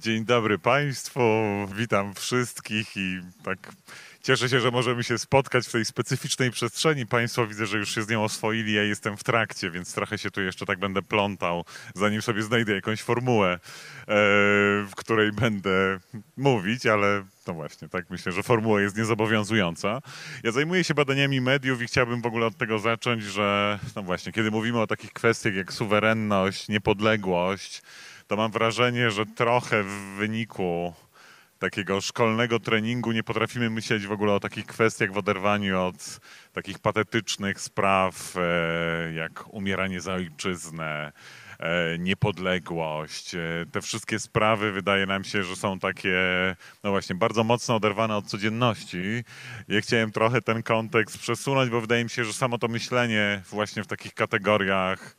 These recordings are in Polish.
Dzień dobry Państwu, witam wszystkich i tak cieszę się, że możemy się spotkać w tej specyficznej przestrzeni. Państwo widzę, że już się z nią oswoili, ja jestem w trakcie, więc trochę się tu jeszcze tak będę plątał, zanim sobie znajdę jakąś formułę, e, w której będę mówić, ale no właśnie, tak myślę, że formuła jest niezobowiązująca. Ja zajmuję się badaniami mediów i chciałbym w ogóle od tego zacząć, że no właśnie, kiedy mówimy o takich kwestiach jak suwerenność, niepodległość, to mam wrażenie, że trochę w wyniku takiego szkolnego treningu nie potrafimy myśleć w ogóle o takich kwestiach w oderwaniu od takich patetycznych spraw e, jak umieranie za ojczyznę, e, niepodległość. E, te wszystkie sprawy wydaje nam się, że są takie, no właśnie, bardzo mocno oderwane od codzienności. Ja chciałem trochę ten kontekst przesunąć, bo wydaje mi się, że samo to myślenie właśnie w takich kategoriach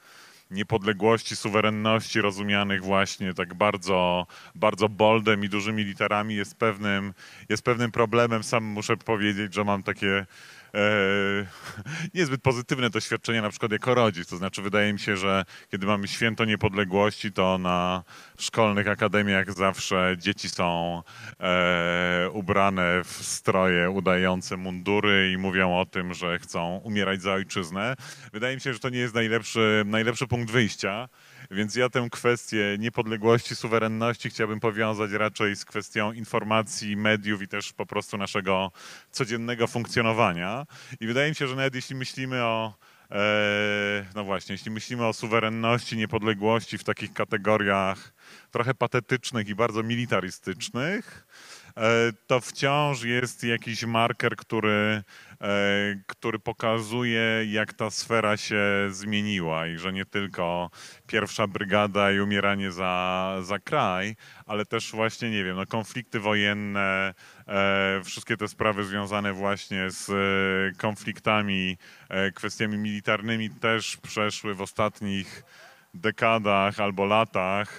niepodległości, suwerenności rozumianych właśnie tak bardzo, bardzo boldem i dużymi literami jest pewnym, jest pewnym problemem. Sam muszę powiedzieć, że mam takie niezbyt pozytywne doświadczenia, na przykład jako rodzic. To znaczy, wydaje mi się, że kiedy mamy święto niepodległości, to na szkolnych akademiach zawsze dzieci są e, ubrane w stroje udające mundury i mówią o tym, że chcą umierać za ojczyznę. Wydaje mi się, że to nie jest najlepszy, najlepszy punkt wyjścia. Więc ja tę kwestię niepodległości, suwerenności chciałbym powiązać raczej z kwestią informacji, mediów i też po prostu naszego codziennego funkcjonowania. I wydaje mi się, że nawet jeśli myślimy o e, no właśnie, jeśli myślimy o suwerenności, niepodległości w takich kategoriach trochę patetycznych i bardzo militarystycznych, to wciąż jest jakiś marker, który E, który pokazuje, jak ta sfera się zmieniła i że nie tylko pierwsza brygada i umieranie za, za kraj, ale też właśnie, nie wiem, no, konflikty wojenne, e, wszystkie te sprawy związane właśnie z e, konfliktami, kwestiami militarnymi też przeszły w ostatnich dekadach albo latach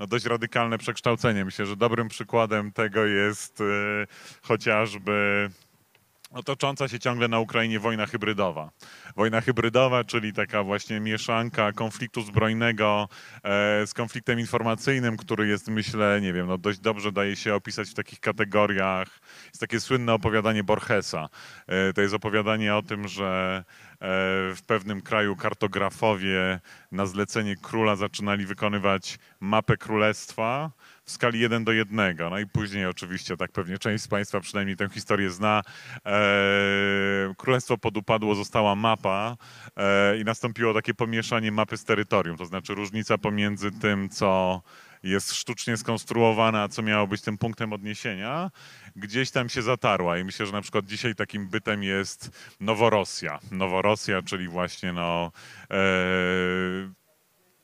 no dość radykalne przekształcenie. Myślę, że dobrym przykładem tego jest chociażby no, tocząca się ciągle na Ukrainie wojna hybrydowa. Wojna hybrydowa, czyli taka właśnie mieszanka konfliktu zbrojnego e, z konfliktem informacyjnym, który jest, myślę, nie wiem, no dość dobrze daje się opisać w takich kategoriach. Jest takie słynne opowiadanie Borgesa. E, to jest opowiadanie o tym, że e, w pewnym kraju kartografowie na zlecenie króla zaczynali wykonywać mapę królestwa w skali 1 do 1. No i później oczywiście, tak pewnie część z Państwa przynajmniej tę historię zna, e, królestwo podupadło, została mapa e, i nastąpiło takie pomieszanie mapy z terytorium, to znaczy różnica pomiędzy tym, co jest sztucznie skonstruowana, co miało być tym punktem odniesienia, gdzieś tam się zatarła i myślę, że na przykład dzisiaj takim bytem jest Noworosja. Noworosja, czyli właśnie no, e,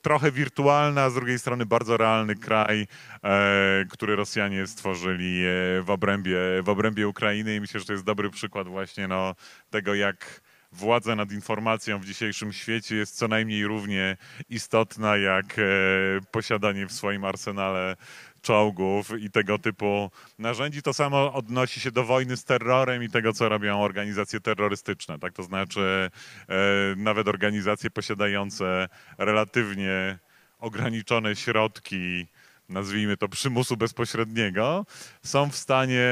trochę wirtualny, a z drugiej strony bardzo realny kraj, e, który Rosjanie stworzyli e, w obrębie, w obrębie Ukrainy. I myślę, że to jest dobry przykład właśnie no, tego, jak władza nad informacją w dzisiejszym świecie jest co najmniej równie istotna jak e, posiadanie w swoim arsenale czołgów i tego typu narzędzi. To samo odnosi się do wojny z terrorem i tego, co robią organizacje terrorystyczne. Tak? To znaczy e, nawet organizacje posiadające relatywnie ograniczone środki, nazwijmy to przymusu bezpośredniego, są w stanie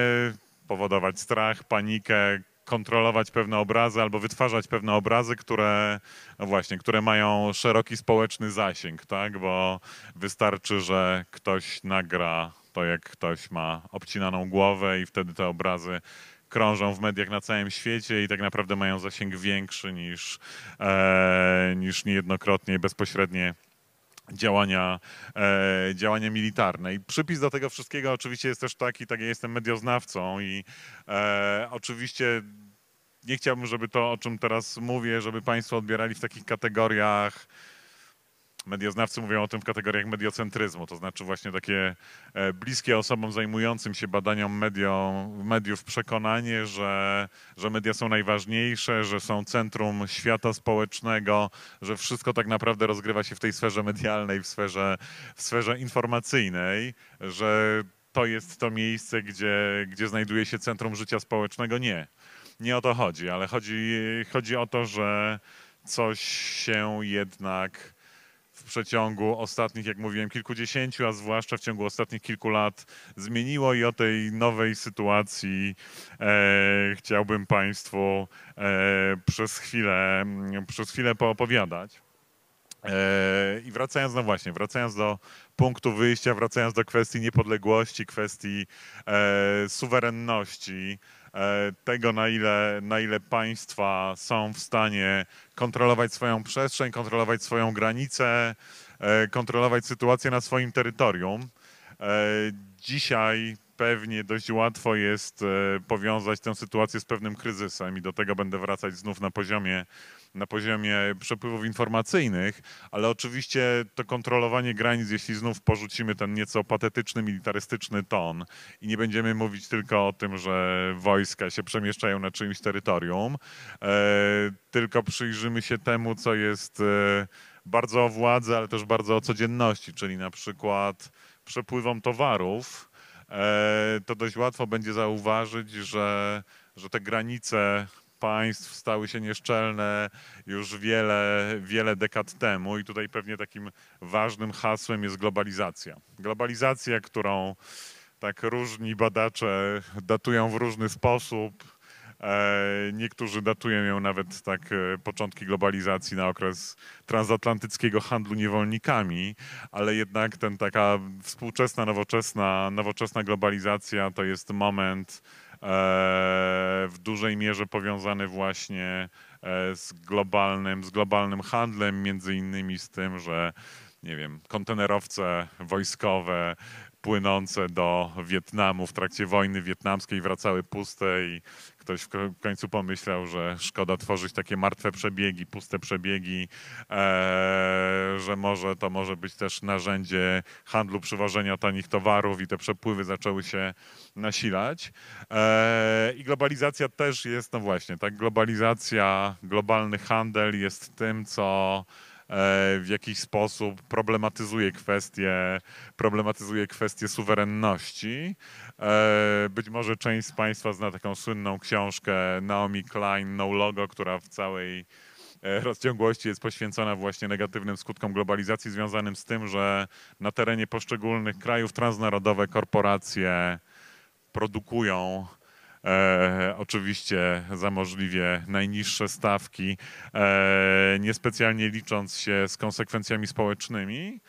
powodować strach, panikę, kontrolować pewne obrazy albo wytwarzać pewne obrazy, które, no właśnie, które mają szeroki społeczny zasięg, tak? Bo wystarczy, że ktoś nagra to, jak ktoś ma obcinaną głowę i wtedy te obrazy krążą w mediach na całym świecie i tak naprawdę mają zasięg większy niż, e, niż niejednokrotnie bezpośrednie działania, e, działania militarne. I przypis do tego wszystkiego oczywiście jest też taki, tak ja jestem medioznawcą i e, oczywiście nie chciałbym, żeby to, o czym teraz mówię, żeby Państwo odbierali w takich kategoriach medioznawcy mówią o tym w kategoriach mediocentryzmu, to znaczy właśnie takie e, bliskie osobom zajmującym się badaniem mediów przekonanie, że, że media są najważniejsze, że są centrum świata społecznego, że wszystko tak naprawdę rozgrywa się w tej sferze medialnej, w sferze, w sferze informacyjnej, że to jest to miejsce, gdzie, gdzie znajduje się centrum życia społecznego. Nie. Nie o to chodzi, ale chodzi, chodzi o to, że coś się jednak przeciągu ostatnich, jak mówiłem, kilkudziesięciu, a zwłaszcza w ciągu ostatnich kilku lat zmieniło i o tej nowej sytuacji e, chciałbym Państwu e, przez, chwilę, przez chwilę poopowiadać. E, I wracając, no właśnie, wracając do punktu wyjścia, wracając do kwestii niepodległości, kwestii e, suwerenności, tego na ile, na ile państwa są w stanie kontrolować swoją przestrzeń, kontrolować swoją granicę, e, kontrolować sytuację na swoim terytorium. E, dzisiaj pewnie dość łatwo jest e, powiązać tę sytuację z pewnym kryzysem i do tego będę wracać znów na poziomie na poziomie przepływów informacyjnych, ale oczywiście to kontrolowanie granic, jeśli znów porzucimy ten nieco patetyczny, militarystyczny ton i nie będziemy mówić tylko o tym, że wojska się przemieszczają na czyimś terytorium, e, tylko przyjrzymy się temu, co jest e, bardzo o władzy, ale też bardzo o codzienności, czyli na przykład przepływom towarów, to dość łatwo będzie zauważyć, że, że te granice państw stały się nieszczelne już wiele, wiele dekad temu i tutaj pewnie takim ważnym hasłem jest globalizacja. Globalizacja, którą tak różni badacze datują w różny sposób. E, niektórzy datują ją nawet tak e, początki globalizacji na okres transatlantyckiego handlu niewolnikami, ale jednak ten taka współczesna, nowoczesna, nowoczesna globalizacja to jest moment E, w dużej mierze powiązany właśnie z globalnym, z globalnym handlem, między innymi z tym, że nie wiem, kontenerowce wojskowe płynące do Wietnamu w trakcie wojny wietnamskiej wracały puste i ktoś w końcu pomyślał, że szkoda tworzyć takie martwe przebiegi, puste przebiegi, e, że może to może być też narzędzie handlu, przywożenia tanich towarów i te przepływy zaczęły się nasilać. E, I globalizacja też jest, no właśnie, tak, globalizacja, globalny handel jest tym, co w jakiś sposób problematyzuje kwestię, problematyzuje kwestię suwerenności. E, być może część z Państwa zna taką słynną książkę Naomi Klein, No Logo, która w całej e, rozciągłości jest poświęcona właśnie negatywnym skutkom globalizacji związanym z tym, że na terenie poszczególnych krajów transnarodowe korporacje produkują e, oczywiście za możliwie najniższe stawki, e, niespecjalnie licząc się z konsekwencjami społecznymi,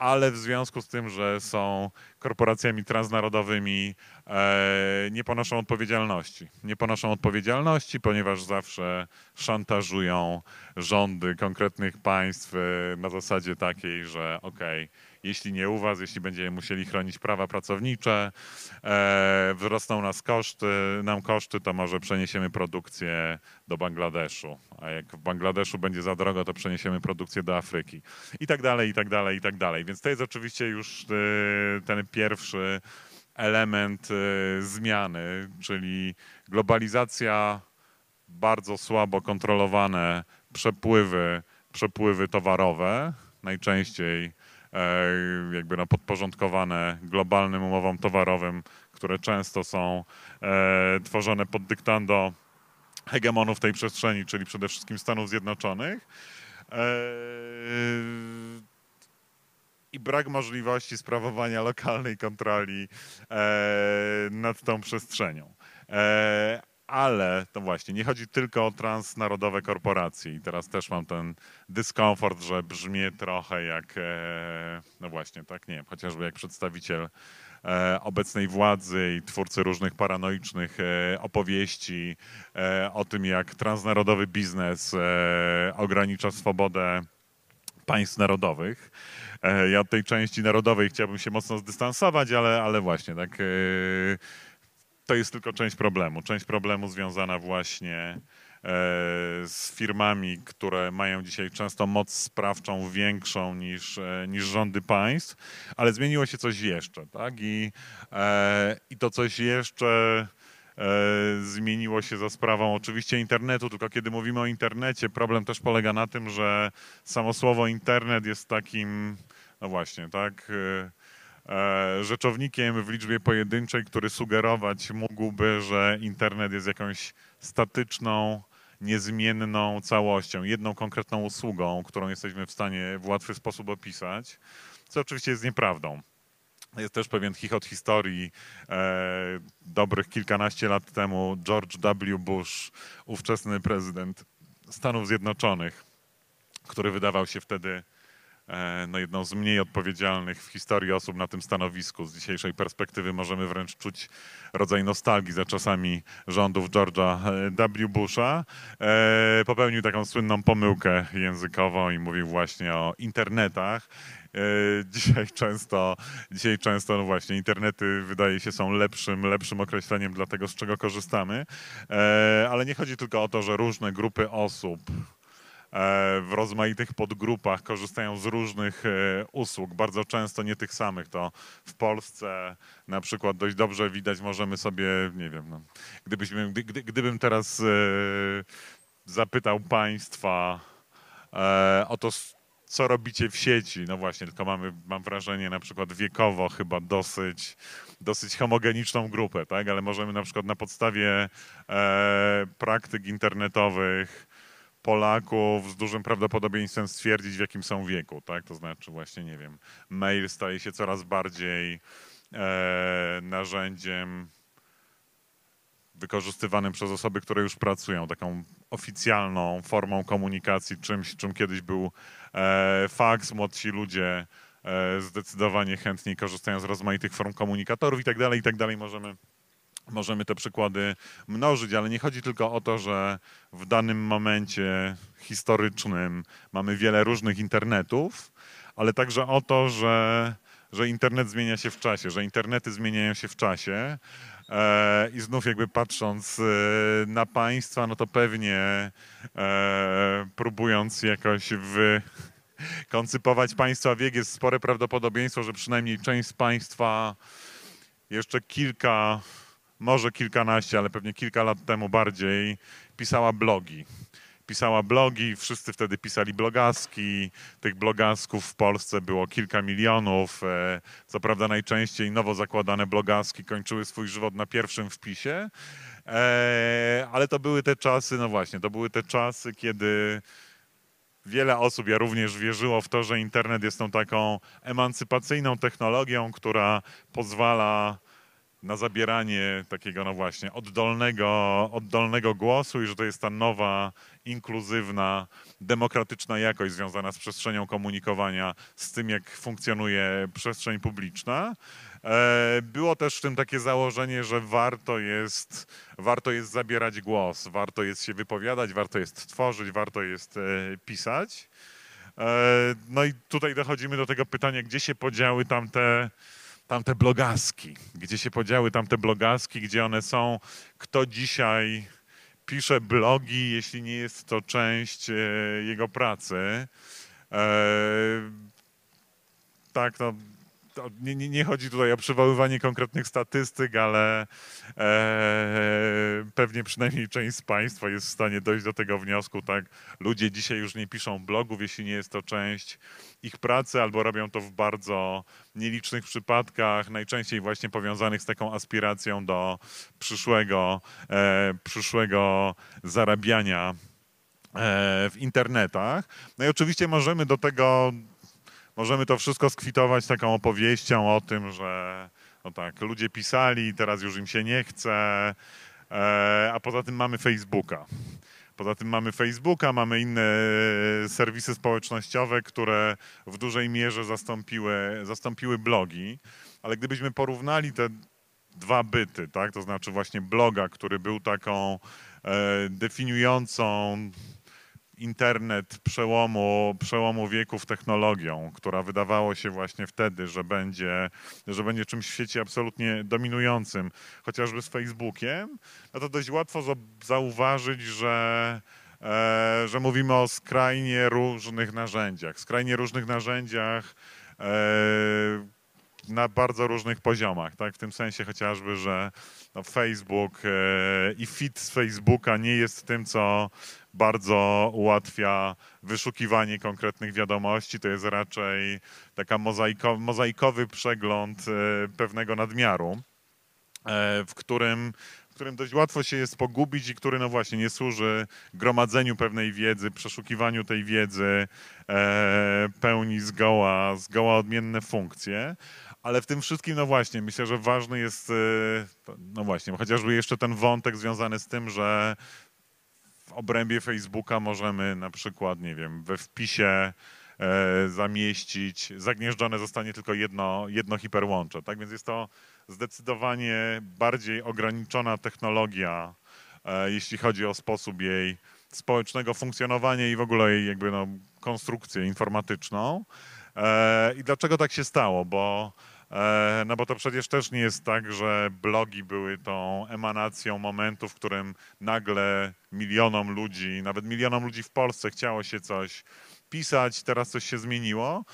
ale w związku z tym, że są korporacjami transnarodowymi, e, nie ponoszą odpowiedzialności. Nie ponoszą odpowiedzialności, ponieważ zawsze szantażują rządy konkretnych państw e, na zasadzie takiej, że okej, okay, jeśli nie u was, jeśli będziemy musieli chronić prawa pracownicze, e, wzrosną nas koszty, nam koszty, to może przeniesiemy produkcję do Bangladeszu, a jak w Bangladeszu będzie za drogo, to przeniesiemy produkcję do Afryki i tak dalej, i tak dalej, i tak dalej. Więc to jest oczywiście już e, ten pierwszy element e, zmiany, czyli globalizacja, bardzo słabo kontrolowane przepływy, przepływy towarowe, najczęściej jakby no podporządkowane globalnym umowom towarowym, które często są e, tworzone pod dyktando hegemonów tej przestrzeni, czyli przede wszystkim Stanów Zjednoczonych. E, I brak możliwości sprawowania lokalnej kontroli nad tą przestrzenią ale to właśnie, nie chodzi tylko o transnarodowe korporacje i teraz też mam ten dyskomfort, że brzmi trochę jak, e, no właśnie, tak, nie wiem, chociażby jak przedstawiciel e, obecnej władzy i twórcy różnych paranoicznych e, opowieści o tym, jak transnarodowy biznes ogranicza swobodę państw narodowych. Ja od tej części narodowej chciałbym się mocno zdystansować, ale, ale właśnie, tak to jest tylko część problemu. Część problemu związana właśnie e, z firmami, które mają dzisiaj często moc sprawczą większą niż, e, niż rządy państw, ale zmieniło się coś jeszcze, tak? I, e, i to coś jeszcze zmieniło się za sprawą oczywiście internetu, tylko kiedy mówimy o internecie, problem też polega na tym, że samo słowo internet jest takim, no właśnie, tak, rzeczownikiem w liczbie pojedynczej, który sugerować mógłby, że internet jest jakąś statyczną niezmienną całością, jedną konkretną usługą, którą jesteśmy w stanie w łatwy sposób opisać, co oczywiście jest nieprawdą. Jest też pewien chichot historii. E, dobrych kilkanaście lat temu George W. Bush, ówczesny prezydent Stanów Zjednoczonych, który wydawał się wtedy e, no, jedną z mniej odpowiedzialnych w historii osób na tym stanowisku. Z dzisiejszej perspektywy możemy wręcz czuć rodzaj nostalgii za czasami rządów George'a e, W. Busha. E, popełnił taką słynną pomyłkę językową i mówił właśnie o internetach E, dzisiaj często, dzisiaj często, no właśnie, internety wydaje się są lepszym, lepszym określeniem dla tego, z czego korzystamy, e, ale nie chodzi tylko o to, że różne grupy osób e, w rozmaitych podgrupach korzystają z różnych usług, bardzo często nie tych samych. To w Polsce na przykład dość dobrze widać, możemy sobie, nie wiem, no, gdybyśmy, gdy, gdybym teraz zapytał Państwa o to, co robicie w sieci. No właśnie, tylko mamy, mam wrażenie, na przykład wiekowo chyba dosyć, dosyć homogeniczną grupę, tak? Ale możemy na przykład na podstawie e, praktyk internetowych Polaków z dużym prawdopodobieństwem stwierdzić, w jakim są wieku, tak? To znaczy właśnie, nie wiem, mail staje się coraz bardziej e, narzędziem wykorzystywanym przez osoby, które już pracują, taką oficjalną formą komunikacji, czymś, czym kiedyś był e, faks, młodsi ludzie e, zdecydowanie chętniej korzystają z rozmaitych form komunikatorów i tak dalej, i tak dalej. Możemy, możemy te przykłady mnożyć, ale nie chodzi tylko o to, że w danym momencie historycznym mamy wiele różnych internetów, ale także o to, że że internet zmienia się w czasie, że internety zmieniają się w czasie. E, I znów jakby patrząc e, na państwa, no to pewnie e, próbując jakoś w koncypować państwa wiek jest spore prawdopodobieństwo, że przynajmniej część z państwa jeszcze kilka, może kilkanaście, ale pewnie kilka lat temu bardziej pisała blogi pisała blogi, wszyscy wtedy pisali blogaski. Tych blogasków w Polsce było kilka milionów. E, co prawda najczęściej nowo zakładane blogaski kończyły swój żywot na pierwszym wpisie, e, ale to były te czasy, no właśnie, to były te czasy, kiedy wiele osób, ja również wierzyło w to, że internet jest tą taką emancypacyjną technologią, która pozwala na zabieranie takiego, no właśnie, oddolnego, oddolnego głosu i że to jest ta nowa, inkluzywna, demokratyczna jakość związana z przestrzenią komunikowania, z tym, jak funkcjonuje przestrzeń publiczna. E, było też w tym takie założenie, że warto jest, warto jest zabierać głos, warto jest się wypowiadać, warto jest tworzyć, warto jest e, pisać. E, no i tutaj dochodzimy do tego pytania, gdzie się podziały tamte tamte blogaski, gdzie się podziały tamte blogaski, gdzie one są, kto dzisiaj pisze blogi, jeśli nie jest to część e, jego pracy. E, tak, no, nie, nie, nie, chodzi tutaj o przywoływanie konkretnych statystyk, ale e, pewnie przynajmniej część z Państwa jest w stanie dojść do tego wniosku, tak? Ludzie dzisiaj już nie piszą blogów, jeśli nie jest to część ich pracy, albo robią to w bardzo nielicznych przypadkach, najczęściej właśnie powiązanych z taką aspiracją do przyszłego, e, przyszłego zarabiania e, w internetach. No i oczywiście możemy do tego możemy to wszystko skwitować taką opowieścią o tym, że no tak, ludzie pisali, teraz już im się nie chce, e, a poza tym mamy Facebooka. Poza tym mamy Facebooka, mamy inne serwisy społecznościowe, które w dużej mierze zastąpiły, zastąpiły blogi, ale gdybyśmy porównali te dwa byty, tak, to znaczy właśnie bloga, który był taką e, definiującą internet przełomu, przełomu wieków technologią, która wydawało się właśnie wtedy, że będzie, że będzie czymś w świecie absolutnie dominującym, chociażby z Facebookiem, no to dość łatwo zauważyć, że e, że mówimy o skrajnie różnych narzędziach, skrajnie różnych narzędziach, e, na bardzo różnych poziomach, tak? W tym sensie chociażby, że no Facebook e, i feed z Facebooka nie jest tym, co bardzo ułatwia wyszukiwanie konkretnych wiadomości. To jest raczej taka mozaiko, mozaikowy przegląd e, pewnego nadmiaru, e, w którym którym dość łatwo się jest pogubić i który no właśnie nie służy gromadzeniu pewnej wiedzy, przeszukiwaniu tej wiedzy, e, pełni zgoła, zgoła odmienne funkcje. Ale w tym wszystkim, no właśnie, myślę, że ważny jest, no właśnie, chociażby jeszcze ten wątek związany z tym, że w obrębie Facebooka możemy na przykład, nie wiem, we wpisie e, zamieścić, zagnieżdżone zostanie tylko jedno, jedno hiperłącze. Tak więc jest to zdecydowanie bardziej ograniczona technologia, e, jeśli chodzi o sposób jej społecznego funkcjonowania i w ogóle jej jakby no, konstrukcję informatyczną. E, I dlaczego tak się stało? Bo no bo to przecież też nie jest tak, że blogi były tą emanacją momentu, w którym nagle milionom ludzi, nawet milionom ludzi w Polsce chciało się coś pisać, teraz coś się zmieniło.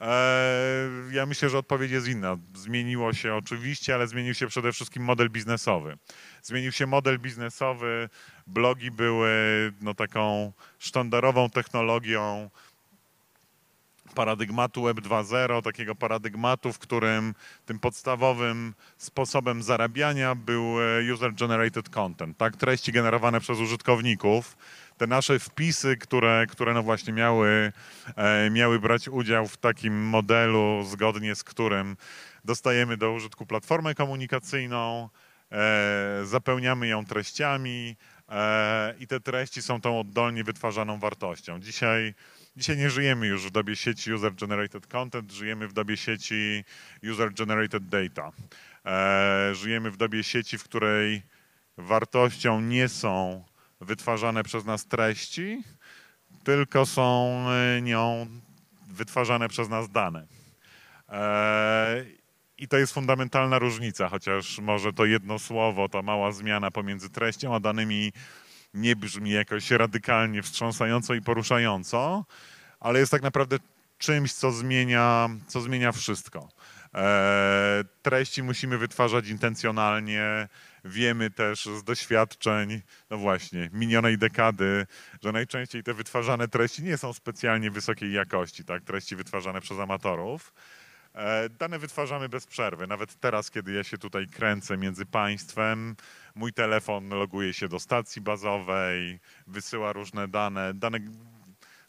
E, ja myślę, że odpowiedź jest inna. Zmieniło się oczywiście, ale zmienił się przede wszystkim model biznesowy. Zmienił się model biznesowy, blogi były no, taką sztandarową technologią paradygmatu Web 2.0, takiego paradygmatu, w którym tym podstawowym sposobem zarabiania był e, user-generated content, tak? Treści generowane przez użytkowników. Te nasze wpisy, które, które no właśnie miały, e, miały brać udział w takim modelu, zgodnie z którym dostajemy do użytku platformę komunikacyjną, e, zapełniamy ją treściami i te treści są tą oddolnie wytwarzaną wartością. Dzisiaj Dzisiaj nie żyjemy już w dobie sieci user-generated content, żyjemy w dobie sieci user-generated data. E, żyjemy w dobie sieci, w której wartością nie są wytwarzane przez nas treści, tylko są e, nią wytwarzane przez nas dane. E, I to jest fundamentalna różnica, chociaż może to jedno słowo, ta mała zmiana pomiędzy treścią a danymi nie brzmi jakoś radykalnie wstrząsająco i poruszająco, ale jest tak naprawdę czymś, co zmienia, co zmienia wszystko. E, treści musimy wytwarzać intencjonalnie. Wiemy też z doświadczeń, no właśnie, minionej dekady, że najczęściej te wytwarzane treści nie są specjalnie wysokiej jakości, tak? Treści wytwarzane przez amatorów. E, dane wytwarzamy bez przerwy. Nawet teraz, kiedy ja się tutaj kręcę między państwem, mój telefon loguje się do stacji bazowej, wysyła różne dane. Dane,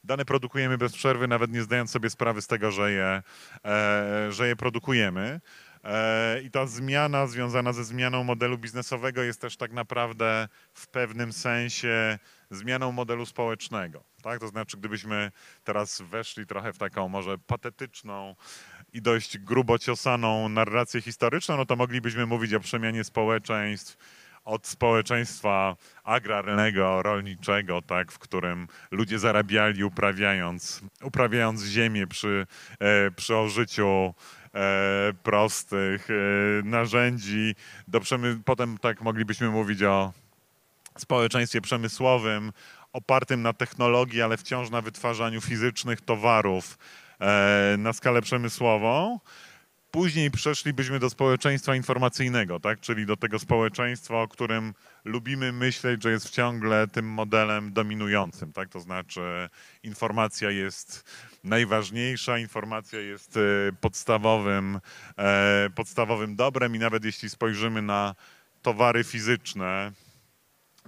dane produkujemy bez przerwy, nawet nie zdając sobie sprawy z tego, że je, e, że je produkujemy. E, I ta zmiana związana ze zmianą modelu biznesowego jest też tak naprawdę w pewnym sensie zmianą modelu społecznego. Tak? To znaczy, gdybyśmy teraz weszli trochę w taką może patetyczną i dość grubo ciosaną narrację historyczną, no to moglibyśmy mówić o przemianie społeczeństw od społeczeństwa agrarnego, rolniczego, tak, w którym ludzie zarabiali uprawiając, uprawiając ziemię przy, e, przy ożyciu e, prostych e, narzędzi. Do przemy- potem tak moglibyśmy mówić o społeczeństwie przemysłowym, opartym na technologii, ale wciąż na wytwarzaniu fizycznych towarów na skalę przemysłową. Później przeszlibyśmy do społeczeństwa informacyjnego, tak? czyli do tego społeczeństwa, o którym lubimy myśleć, że jest ciągle tym modelem dominującym. Tak? To znaczy informacja jest najważniejsza, informacja jest e, podstawowym, e, podstawowym dobrem i nawet jeśli spojrzymy na towary fizyczne,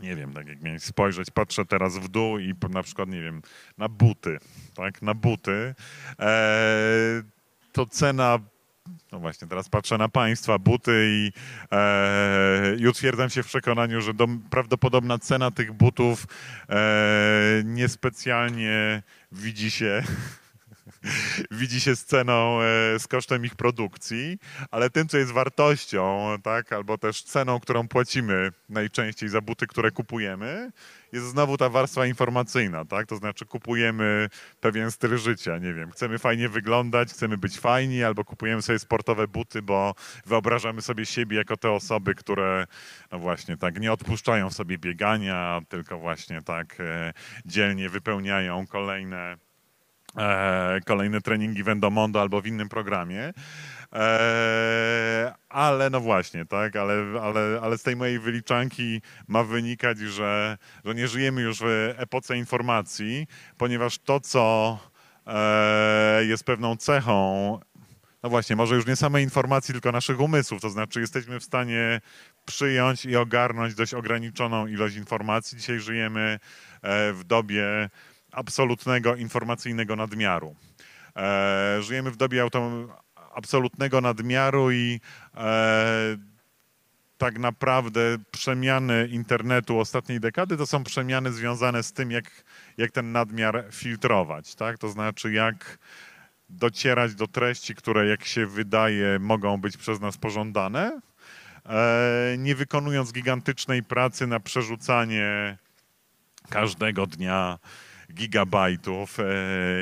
nie wiem, tak jak miałem spojrzeć, patrzę teraz w dół i na przykład, nie wiem, na buty, tak, na buty, e, to cena no właśnie, teraz patrzę na Państwa buty i, e, i utwierdzam się w przekonaniu, że do, prawdopodobna cena tych butów e, niespecjalnie widzi się widzi się z ceną, e, z kosztem ich produkcji, ale tym, co jest wartością, tak, albo też ceną, którą płacimy najczęściej za buty, które kupujemy, jest znowu ta warstwa informacyjna, tak? To znaczy kupujemy pewien styl życia, nie wiem, chcemy fajnie wyglądać, chcemy być fajni, albo kupujemy sobie sportowe buty, bo wyobrażamy sobie siebie jako te osoby, które no właśnie tak nie odpuszczają sobie biegania, tylko właśnie tak e, dzielnie wypełniają kolejne kolejne treningi Vendomondo albo w innym programie. E, ale no właśnie, tak, ale, ale, ale z tej mojej wyliczanki ma wynikać, że, że nie żyjemy już w epoce informacji, ponieważ to, co e, jest pewną cechą no właśnie, może już nie samej informacji, tylko naszych umysłów. To znaczy, jesteśmy w stanie przyjąć i ogarnąć dość ograniczoną ilość informacji. Dzisiaj żyjemy e, w dobie absolutnego informacyjnego nadmiaru. E, żyjemy w dobie absolutnego nadmiaru i e, tak naprawdę przemiany internetu ostatniej dekady to są przemiany związane z tym, jak, jak ten nadmiar filtrować. Tak? To znaczy, jak docierać do treści, które jak się wydaje mogą być przez nas pożądane, e, nie wykonując gigantycznej pracy na przerzucanie każdego dnia gigabajtów, e,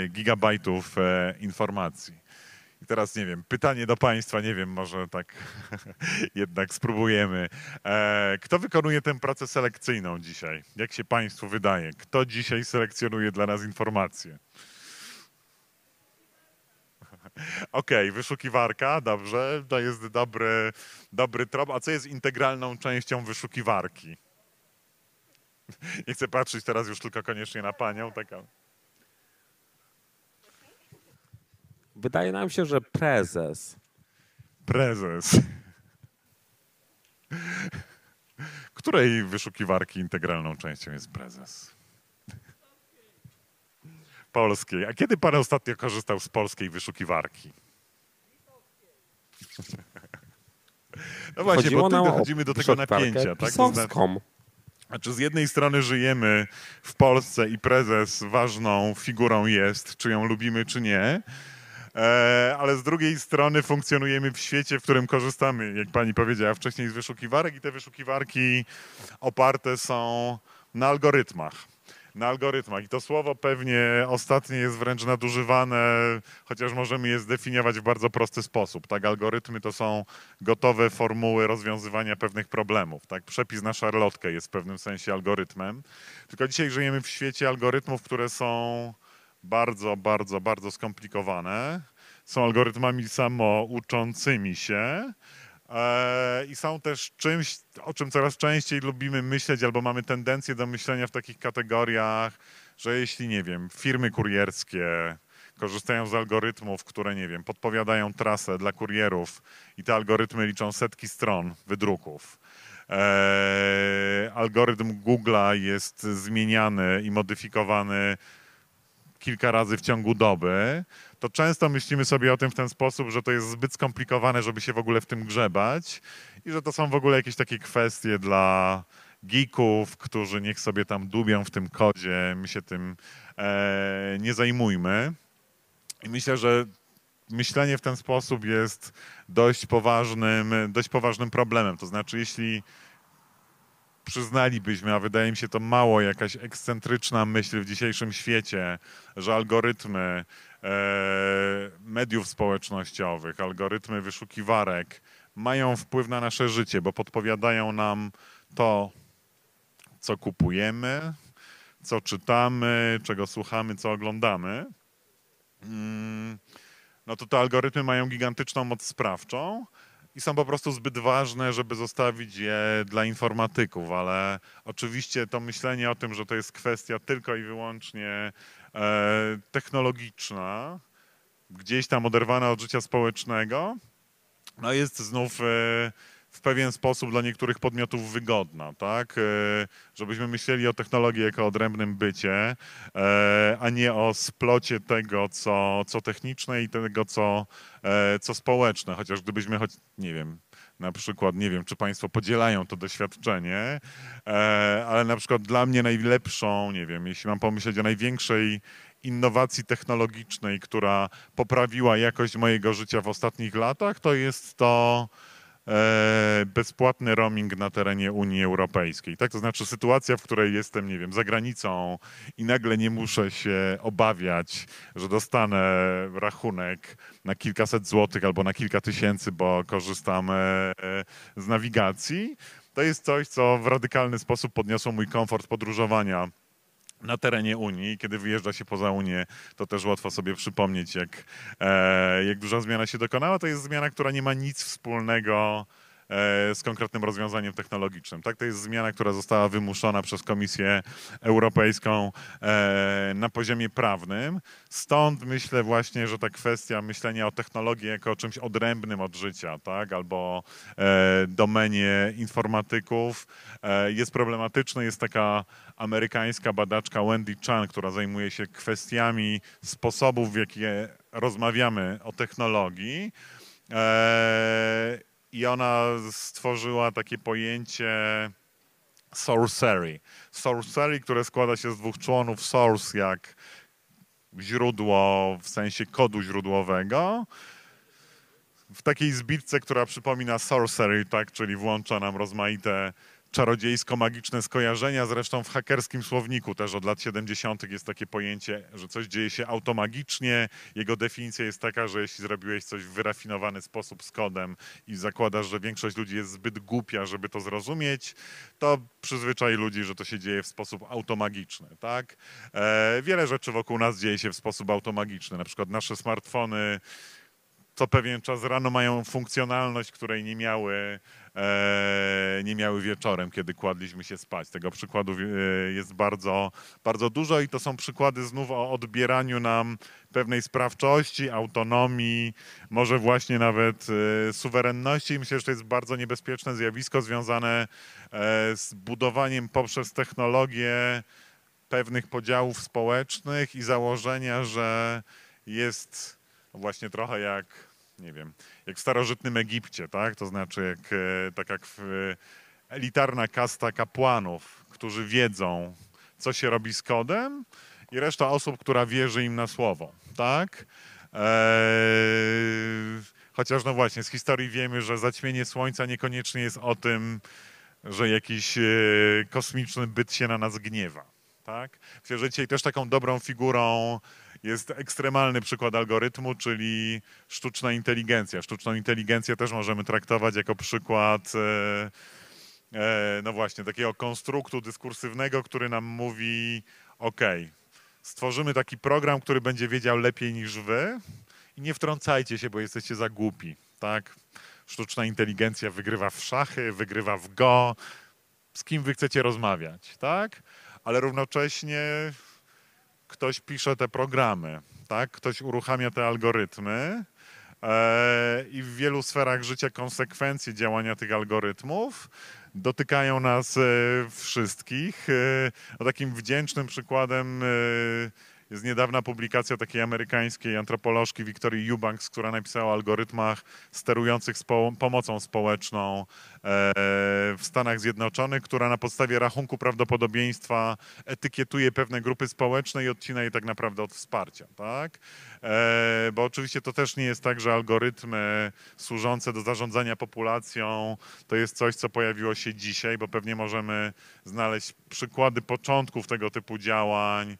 gigabajtów e, informacji. I teraz nie wiem, pytanie do Państwa, nie wiem, może tak jednak spróbujemy. Kto wykonuje tę pracę selekcyjną dzisiaj? Jak się Państwu wydaje? Kto dzisiaj selekcjonuje dla nas informacje? Okej, okay, wyszukiwarka, dobrze, to jest dobry, dobry trop. A co jest integralną częścią wyszukiwarki? Nie chcę patrzeć teraz już tylko koniecznie na panią. Taka. Wydaje nam się, że prezes. Prezes. Której wyszukiwarki integralną częścią jest prezes? Polskiej. A kiedy pan ostatnio korzystał z polskiej wyszukiwarki? No właśnie, Chodziło bo tu dochodzimy do tego napięcia. Tak? To znaczy, z jednej strony żyjemy w Polsce i prezes ważną figurą jest, czy ją lubimy, czy nie, e, ale z drugiej strony funkcjonujemy w świecie, w którym korzystamy, jak pani powiedziała wcześniej, z wyszukiwarek i te wyszukiwarki oparte są na algorytmach na algorytmach. I to słowo pewnie ostatnie jest wręcz nadużywane, chociaż możemy je zdefiniować w bardzo prosty sposób. Tak, algorytmy to są gotowe formuły rozwiązywania pewnych problemów. Tak, przepis na szarlotkę jest w pewnym sensie algorytmem. Tylko dzisiaj żyjemy w świecie algorytmów, które są bardzo, bardzo, bardzo skomplikowane. Są algorytmami samouczącymi się i są też czymś, o czym coraz częściej lubimy myśleć, albo mamy tendencję do myślenia w takich kategoriach, że jeśli, nie wiem, firmy kurierskie korzystają z algorytmów, które, nie wiem, podpowiadają trasę dla kurierów i te algorytmy liczą setki stron wydruków. Eee, algorytm Google'a jest zmieniany i modyfikowany kilka razy w ciągu doby, to często myślimy sobie o tym w ten sposób, że to jest zbyt skomplikowane, żeby się w ogóle w tym grzebać i że to są w ogóle jakieś takie kwestie dla geeków, którzy niech sobie tam dubią w tym kodzie, my się tym e, nie zajmujmy. I myślę, że myślenie w ten sposób jest dość poważnym, dość poważnym problemem. To znaczy, jeśli przyznalibyśmy, a wydaje mi się to mało jakaś ekscentryczna myśl w dzisiejszym świecie, że algorytmy mediów społecznościowych, algorytmy wyszukiwarek mają wpływ na nasze życie, bo podpowiadają nam to, co kupujemy, co czytamy, czego słuchamy, co oglądamy. Mm, no to te algorytmy mają gigantyczną moc sprawczą i są po prostu zbyt ważne, żeby zostawić je dla informatyków, ale oczywiście to myślenie o tym, że to jest kwestia tylko i wyłącznie e, technologiczna, gdzieś tam oderwana od życia społecznego, no jest znów e, w pewien sposób dla niektórych podmiotów wygodna, tak? E, żebyśmy myśleli o technologii jako odrębnym bycie, e, a nie o splocie tego, co, co techniczne i tego, co, e, co społeczne. Chociaż gdybyśmy, choć, nie wiem, na przykład, nie wiem, czy Państwo podzielają to doświadczenie, ale na przykład dla mnie najlepszą, nie wiem, jeśli mam pomyśleć o największej innowacji technologicznej, która poprawiła jakość mojego życia w ostatnich latach, to jest to, E, bezpłatny roaming na terenie Unii Europejskiej. Tak, to znaczy sytuacja, w której jestem, nie wiem, za granicą i nagle nie muszę się obawiać, że dostanę rachunek na kilkaset złotych albo na kilka tysięcy, bo korzystam e, z nawigacji. To jest coś, co w radykalny sposób podniosło mój komfort podróżowania na terenie Unii. Kiedy wyjeżdża się poza Unię, to też łatwo sobie przypomnieć, jak, e, jak duża zmiana się dokonała. To jest zmiana, która nie ma nic wspólnego z konkretnym rozwiązaniem technologicznym. Tak, to jest zmiana, która została wymuszona przez Komisję Europejską e, na poziomie prawnym. Stąd myślę właśnie, że ta kwestia myślenia o technologii jako o czymś odrębnym od życia, tak, albo e, domenie informatyków jest problematyczna. Jest taka amerykańska badaczka Wendy Chan, która zajmuje się kwestiami sposobów, w jakie rozmawiamy o technologii. I ona stworzyła takie pojęcie sorcery. Sorcery, które składa się z dwóch członów. Source jak źródło w sensie kodu źródłowego. W takiej zbitce, która przypomina sorcery, tak, czyli włącza nam rozmaite czarodziejsko-magiczne skojarzenia. Zresztą w hakerskim słowniku też od lat 70. jest takie pojęcie, że coś dzieje się automagicznie. Jego definicja jest taka, że jeśli zrobiłeś coś w wyrafinowany sposób z kodem i zakładasz, że większość ludzi jest zbyt głupia, żeby to zrozumieć, to przyzwyczaj ludzi, że to się dzieje w sposób automagiczny. Tak? E, wiele rzeczy wokół nas dzieje się w sposób automagiczny. Na przykład nasze smartfony co pewien czas rano mają funkcjonalność, której nie miały nie miały wieczorem, kiedy kładliśmy się spać. Tego przykładów e, jest bardzo, bardzo dużo i to są przykłady znów o odbieraniu nam pewnej sprawczości, autonomii, może właśnie nawet e, suwerenności. Myślę, że to jest bardzo niebezpieczne zjawisko związane z budowaniem poprzez technologię pewnych podziałów społecznych i założenia, że jest właśnie trochę jak nie wiem, jak w starożytnym Egipcie, tak? To znaczy jak, e, tak jak w, e, elitarna kasta kapłanów, którzy wiedzą, co się robi z kodem i reszta osób, która wierzy im na słowo, tak? Eee, chociaż no właśnie, z historii wiemy, że zaćmienie słońca niekoniecznie jest o tym, że jakiś e, kosmiczny byt się na nas gniewa. Tak? Myślę, że dzisiaj też taką dobrą figurą jest ekstremalny przykład algorytmu, czyli sztuczna inteligencja. Sztuczną inteligencję też możemy traktować jako przykład e, e, no właśnie, takiego konstruktu dyskursywnego, który nam mówi ok, stworzymy taki program, który będzie wiedział lepiej niż wy i nie wtrącajcie się, bo jesteście za głupi, tak? Sztuczna inteligencja wygrywa w szachy, wygrywa w go, z kim wy chcecie rozmawiać, tak? Ale równocześnie ktoś pisze te programy, tak? ktoś uruchamia te algorytmy e, i w wielu sferach życia konsekwencje działania tych algorytmów dotykają nas e, wszystkich. E, takim wdzięcznym przykładem jest niedawna publikacja takiej amerykańskiej antropolożki Wiktorii Eubanks, która napisała o algorytmach sterujących spo pomocą społeczną e, w Stanach Zjednoczonych, która na podstawie rachunku prawdopodobieństwa etykietuje pewne grupy społeczne i odcina je tak naprawdę od wsparcia. Tak? E, bo oczywiście to też nie jest tak, że algorytmy służące do zarządzania populacją to jest coś, co pojawiło się dzisiaj, bo pewnie możemy znaleźć przykłady początków tego typu działań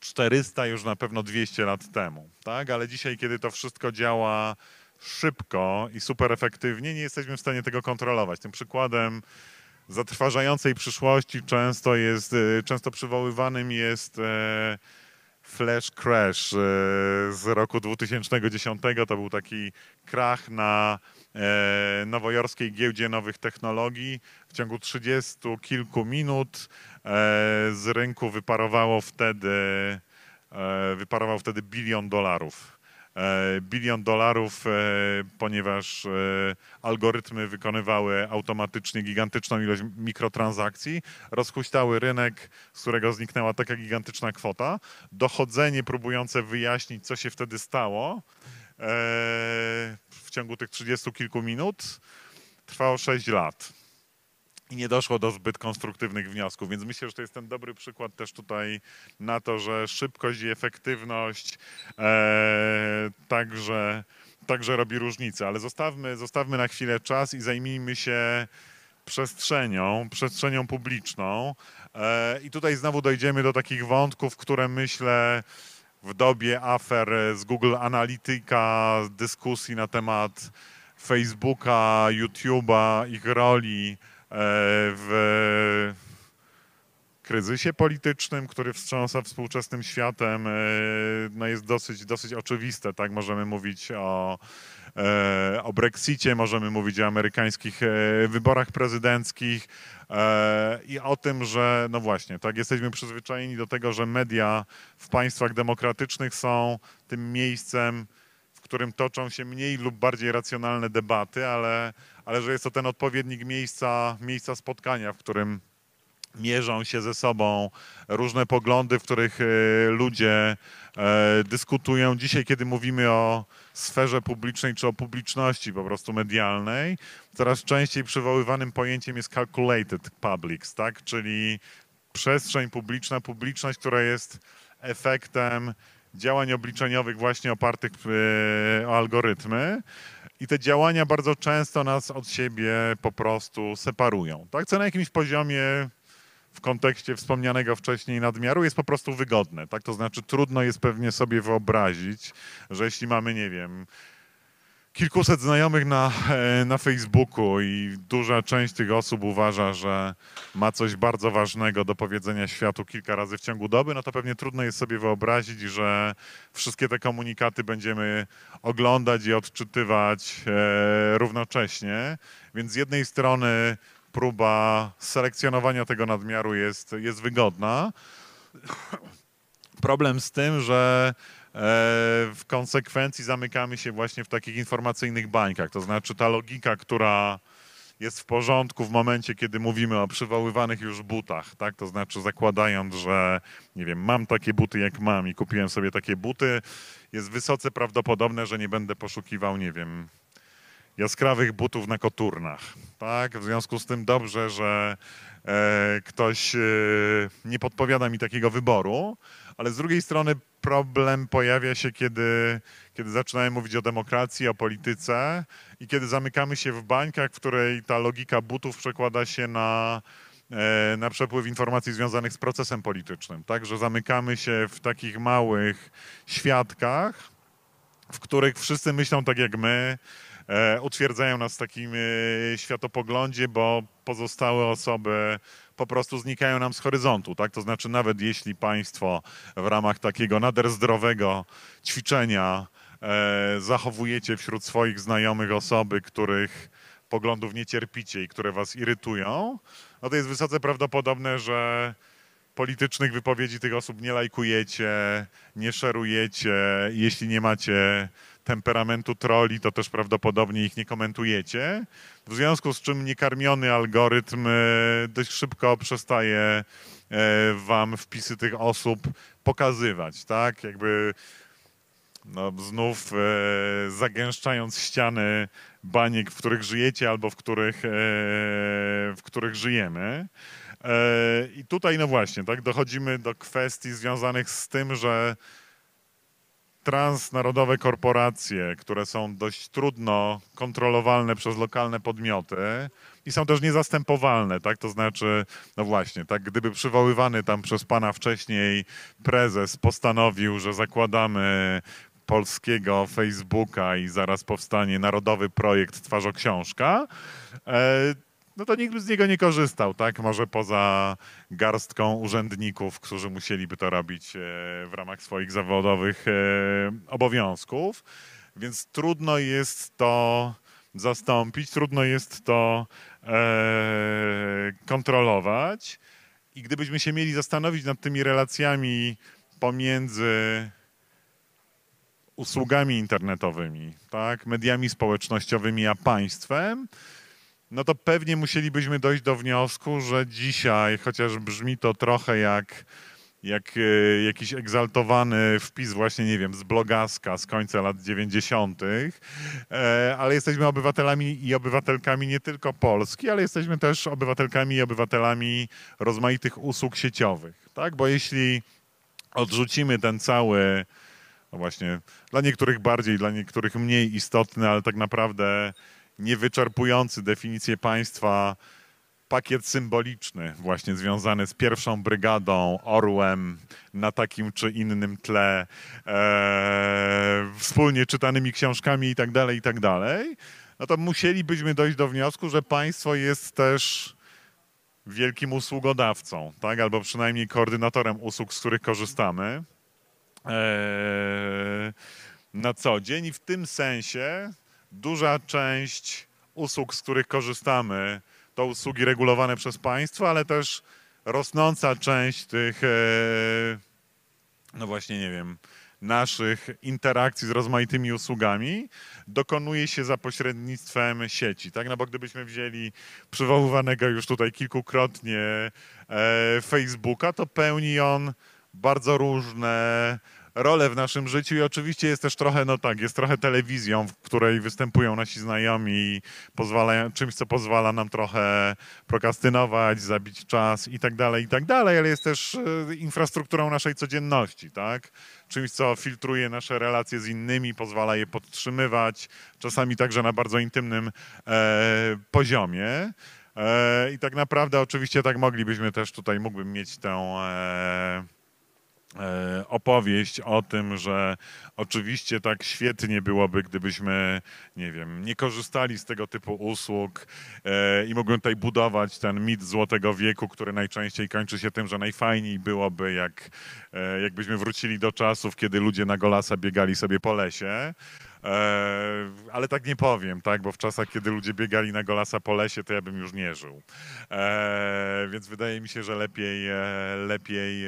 400, już na pewno 200 lat temu, tak? Ale dzisiaj, kiedy to wszystko działa szybko i super efektywnie, nie jesteśmy w stanie tego kontrolować. Tym przykładem zatrważającej przyszłości często jest, e, często przywoływanym jest e, Flash Crash e, z roku 2010. To był taki krach na nowojorskiej giełdzie nowych technologii. W ciągu 30 kilku minut z rynku wyparowało wtedy E, wyparował wtedy bilion dolarów. E, bilion dolarów, e, ponieważ algorytmy wykonywały automatycznie gigantyczną ilość mikrotransakcji, rozhuśtały rynek, z którego zniknęła taka gigantyczna kwota. Dochodzenie próbujące wyjaśnić, co się wtedy stało w ciągu tych trzydziestu kilku minut trwało 6 lat i nie doszło do zbyt konstruktywnych wniosków. Więc myślę, że to jest ten dobry przykład też tutaj na to, że szybkość i efektywność e, także, także robi różnicę. Ale zostawmy, zostawmy na chwilę czas i zajmijmy się przestrzenią, przestrzenią publiczną. E, I tutaj znowu dojdziemy do takich wątków, które myślę w dobie afer z Google Analytica, dyskusji na temat Facebooka, YouTube'a, ich roli, w kryzysie politycznym, który wstrząsa współczesnym światem, e, no jest dosyć, dosyć oczywiste. Tak? Możemy mówić o, e, o Brexicie, możemy mówić o amerykańskich e, wyborach prezydenckich i o tym, że no właśnie, tak jesteśmy przyzwyczajeni do tego, że media w państwach demokratycznych są tym miejscem, którym toczą się mniej lub bardziej racjonalne debaty, ale, ale że jest to ten odpowiednik miejsca, miejsca spotkania, w którym mierzą się ze sobą różne poglądy, w których e, ludzie e, dyskutują. Dzisiaj, kiedy mówimy o sferze publicznej czy o publiczności po prostu medialnej, coraz częściej przywoływanym pojęciem jest calculated publics, tak? czyli przestrzeń publiczna, publiczność, która jest efektem działań obliczeniowych właśnie opartych e, o algorytmy. I te działania bardzo często nas od siebie po prostu separują. Tak, co na jakimś poziomie w kontekście wspomnianego wcześniej nadmiaru jest po prostu wygodne. Tak? To znaczy trudno jest pewnie sobie wyobrazić, że jeśli mamy, nie wiem, kilkuset znajomych na, e, na Facebooku i duża część tych osób uważa, że ma coś bardzo ważnego do powiedzenia światu kilka razy w ciągu doby, no to pewnie trudno jest sobie wyobrazić, że wszystkie te komunikaty będziemy oglądać i odczytywać e, równocześnie. Więc z jednej strony próba selekcjonowania tego nadmiaru jest, jest wygodna. Problem z tym, że w konsekwencji zamykamy się właśnie w takich informacyjnych bańkach. To znaczy ta logika, która jest w porządku w momencie, kiedy mówimy o przywoływanych już butach, tak? To znaczy zakładając, że nie wiem, mam takie buty jak mam i kupiłem sobie takie buty, jest wysoce prawdopodobne, że nie będę poszukiwał, nie wiem, jaskrawych butów na koturnach. Tak? W związku z tym dobrze, że e, ktoś e, nie podpowiada mi takiego wyboru, ale z drugiej strony problem pojawia się, kiedy, kiedy zaczynamy mówić o demokracji, o polityce i kiedy zamykamy się w bańkach, w której ta logika butów przekłada się na, e, na przepływ informacji związanych z procesem politycznym. Także zamykamy się w takich małych świadkach, w których wszyscy myślą tak jak my, E, utwierdzają nas w takim e, światopoglądzie, bo pozostałe osoby po prostu znikają nam z horyzontu, tak? To znaczy nawet jeśli państwo w ramach takiego nader zdrowego ćwiczenia e, zachowujecie wśród swoich znajomych osoby, których poglądów nie cierpicie i które was irytują, no to jest wysoce prawdopodobne, że politycznych wypowiedzi tych osób nie lajkujecie, nie szerujecie, jeśli nie macie temperamentu troli, to też prawdopodobnie ich nie komentujecie. W związku z czym niekarmiony algorytm e, dość szybko przestaje e, wam wpisy tych osób pokazywać, tak? Jakby no, znów e, zagęszczając ściany baniek, w których żyjecie albo w których, e, w których żyjemy. E, I tutaj, no właśnie, tak, dochodzimy do kwestii związanych z tym, że transnarodowe korporacje, które są dość trudno kontrolowalne przez lokalne podmioty i są też niezastępowalne, tak? To znaczy, no właśnie, tak, gdyby przywoływany tam przez pana wcześniej prezes postanowił, że zakładamy polskiego Facebooka i zaraz powstanie narodowy projekt Twarzoksiążka, e, no to nikt z niego nie korzystał, tak? Może poza garstką urzędników, którzy musieliby to robić e, w ramach swoich zawodowych e, obowiązków. Więc trudno jest to zastąpić, trudno jest to e, kontrolować. I gdybyśmy się mieli zastanowić nad tymi relacjami pomiędzy usługami internetowymi, tak, mediami społecznościowymi a państwem, no to pewnie musielibyśmy dojść do wniosku, że dzisiaj, chociaż brzmi to trochę jak, jak e, jakiś egzaltowany wpis właśnie, nie wiem, z blogaska z końca lat 90., e, ale jesteśmy obywatelami i obywatelkami nie tylko Polski, ale jesteśmy też obywatelkami i obywatelami rozmaitych usług sieciowych, tak? Bo jeśli odrzucimy ten cały, no właśnie, dla niektórych bardziej, dla niektórych mniej istotny, ale tak naprawdę niewyczerpujący definicję państwa pakiet symboliczny, właśnie związany z pierwszą brygadą, orłem na takim czy innym tle, e, wspólnie czytanymi książkami itd., tak itd., tak no to musielibyśmy dojść do wniosku, że państwo jest też wielkim usługodawcą, tak? albo przynajmniej koordynatorem usług, z których korzystamy e, na co dzień i w tym sensie duża część usług, z których korzystamy, to usługi regulowane przez państwo, ale też rosnąca część tych, e, no właśnie nie wiem, naszych interakcji z rozmaitymi usługami dokonuje się za pośrednictwem sieci. Tak? No bo gdybyśmy wzięli przywoływanego już tutaj kilkukrotnie e, Facebooka, to pełni on bardzo różne rolę w naszym życiu i oczywiście jest też trochę, no tak, jest trochę telewizją, w której występują nasi znajomi i czymś, co pozwala nam trochę prokrastynować, zabić czas i tak dalej, i tak dalej, ale jest też e, infrastrukturą naszej codzienności, tak? Czymś, co filtruje nasze relacje z innymi, pozwala je podtrzymywać, czasami także na bardzo intymnym e, poziomie. E, I tak naprawdę oczywiście tak moglibyśmy też tutaj, mógłbym mieć tę E, opowieść o tym, że oczywiście tak świetnie byłoby, gdybyśmy, nie wiem, nie korzystali z tego typu usług e, i mogłem tutaj budować ten mit złotego wieku, który najczęściej kończy się tym, że najfajniej byłoby, jak, e, jakbyśmy wrócili do czasów, kiedy ludzie na golasa biegali sobie po lesie. ale tak nie powiem, tak? Bo w czasach, kiedy ludzie biegali na golasa po lesie, to ja bym już nie żył. więc wydaje mi się, że lepiej, lepiej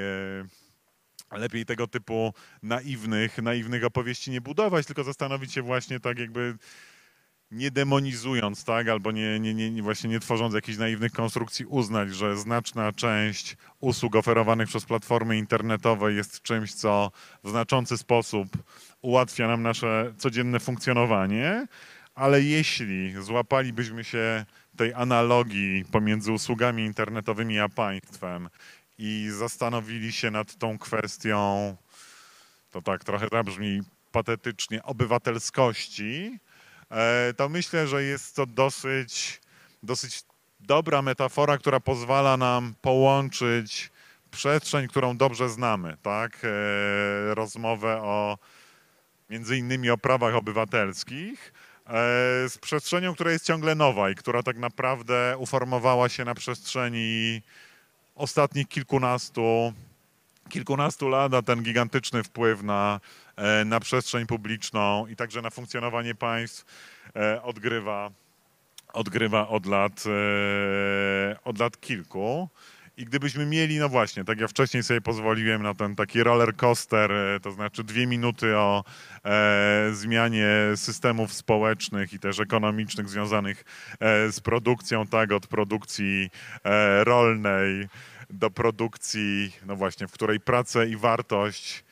lepiej tego typu naiwnych, naiwnych opowieści nie budować, tylko zastanowić się właśnie tak jakby nie demonizując, tak, albo nie, nie, nie, właśnie nie tworząc jakichś naiwnych konstrukcji, uznać, że znaczna część usług oferowanych przez platformy internetowe jest czymś, co w znaczący sposób ułatwia nam nasze codzienne funkcjonowanie, ale jeśli złapalibyśmy się tej analogii pomiędzy usługami internetowymi a państwem i zastanowili się nad tą kwestią, to tak trochę zabrzmi patetycznie, obywatelskości, e, to myślę, że jest to dosyć, dosyć dobra metafora, która pozwala nam połączyć przestrzeń, którą dobrze znamy, tak? E, rozmowę o między innymi o prawach obywatelskich, e, z przestrzenią, która jest ciągle nowa i która tak naprawdę uformowała się na przestrzeni ostatnich kilkunastu, kilkunastu lat, ten gigantyczny wpływ na, e, na przestrzeń publiczną i także na funkcjonowanie państw e, odgrywa, odgrywa od, lat, e, od lat kilku. I gdybyśmy mieli, no właśnie, tak ja wcześniej sobie pozwoliłem na ten taki roller coaster, to znaczy dwie minuty o e, zmianie systemów społecznych i też ekonomicznych związanych e, z produkcją, tak, od produkcji e, rolnej do produkcji, no właśnie, w której pracę i wartość,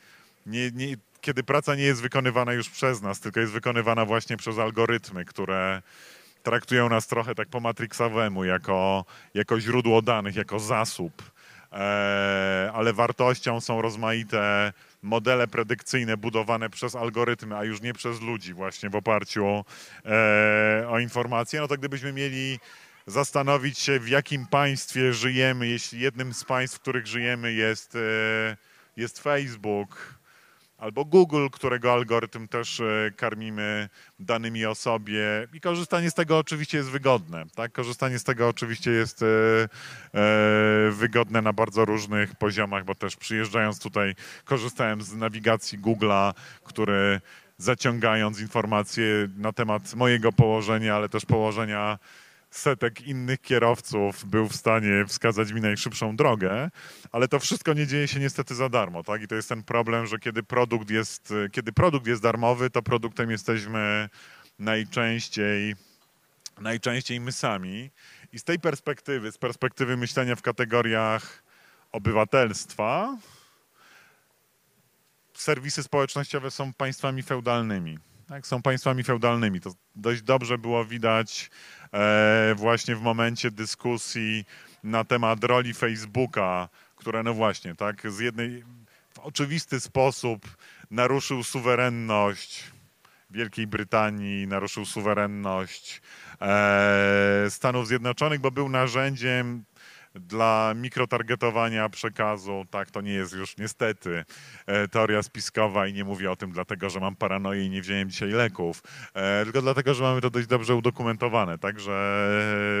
nie, nie, kiedy praca nie jest wykonywana już przez nas, tylko jest wykonywana właśnie przez algorytmy, które traktują nas trochę tak po matrixowemu, jako, jako źródło danych, jako zasób, e, ale wartością są rozmaite modele predykcyjne budowane przez algorytmy, a już nie przez ludzi właśnie w oparciu e, o informacje, no to gdybyśmy mieli zastanowić się, w jakim państwie żyjemy, jeśli jednym z państw, w których żyjemy jest, e, jest Facebook albo Google, którego algorytm też e, karmimy danymi o sobie i korzystanie z tego oczywiście jest wygodne. Tak? Korzystanie z tego oczywiście jest e, wygodne na bardzo różnych poziomach, bo też przyjeżdżając tutaj korzystałem z nawigacji Google'a, który zaciągając informacje na temat mojego położenia, ale też położenia setek innych kierowców był w stanie wskazać mi najszybszą drogę, ale to wszystko nie dzieje się niestety za darmo, tak? I to jest ten problem, że kiedy produkt jest, kiedy produkt jest darmowy, to produktem jesteśmy najczęściej, najczęściej my sami. I z tej perspektywy, z perspektywy myślenia w kategoriach obywatelstwa, serwisy społecznościowe są państwami feudalnymi. Tak, są państwami feudalnymi. To dość dobrze było widać E, właśnie w momencie dyskusji na temat roli Facebooka, która no właśnie, tak, z jednej w oczywisty sposób naruszył suwerenność Wielkiej Brytanii, naruszył suwerenność e, Stanów Zjednoczonych, bo był narzędziem dla mikrotargetowania przekazu. Tak, to nie jest już niestety e, teoria spiskowa i nie mówię o tym dlatego, że mam paranoję i nie wziąłem dzisiaj leków, e, tylko dlatego, że mamy to dość dobrze udokumentowane. Także